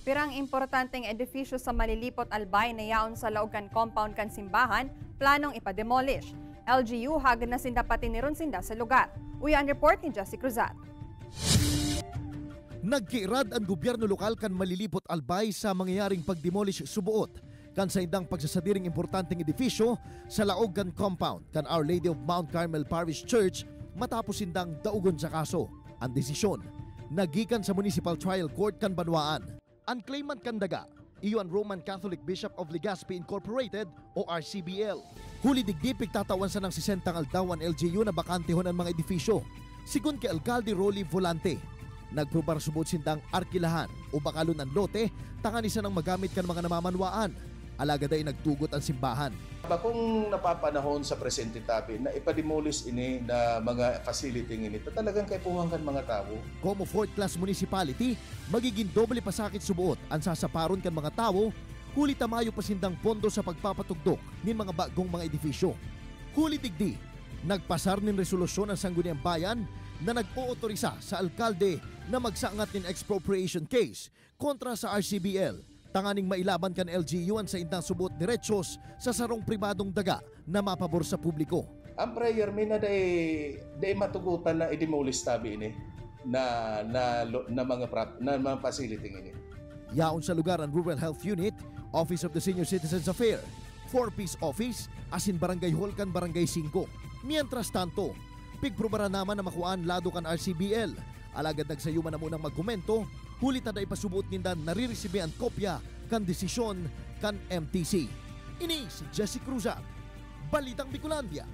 Pirang importanteng edifisyo sa Malilipot Albay na yaon sa Laogan Compound kan simbahan, planong ipademolish. LGU hag na sinda pati ni sinda sa lugar. Uyan report ni Jesse Cruzat. Nagkiirad ang gobyerno lokal kan malilipot albay sa mangyayaring pagdemolish subuot kan sa indang pagsasadiring importanteng edifisyo sa Laogan Compound kan Our Lady of Mount Carmel Parish Church matapos indang daugon sa kaso. Ang desisyon, nagikan sa Municipal Trial Court kan Banwaan. Ang claimant kan daga, iyon Roman Catholic Bishop of Legazpi Incorporated o RCBL. Huli digdipig tatawan sa ng sisentang aldawan LGU na bakantehon ang mga edifisyo. Sigun kay Alcalde Rolly Volante, nagprobar subot sindang arkilahan o bakalon ang lote tangan isa ng magamit kan mga namamanwaan. Alaga day nagtugot ang simbahan. Ba kung napapanahon sa presente tabi na ipademolish ini na mga facility ini, talagang kay pumangkan mga tao. Como fourth class municipality, magiging doble pasakit subuot ang sasaparon kan mga tao huli tamayo pasindang pondo sa pagpapatugdok nin mga bagong mga edifisyo. Huli digdi, nagpasar nin resolusyon ang sangguniang bayan na nagpo-otorisa sa alkalde na magsangat nin expropriation case kontra sa RCBL tanganing mailaban kan LGU sa indang subot diretsos sa sarong pribadong daga na mapabor sa publiko. Ang prayer mi na day day matugutan na i-demolish tabi ini na na na mga na mga facility ini. Yaon sa lugar ang Rural Health Unit, Office of the Senior Citizens Affair, 4-Piece Office, asin Barangay Hall kan Barangay 5. Mientras tanto, pigprobara naman na makuan lado kan RCBL. Alagad nagsayuman na munang magkomento, hulit na ipasubot nindan nariresibe ang kopya kan desisyon kan MTC. Ini si Jesse Cruzat, Balitang Bicolandia,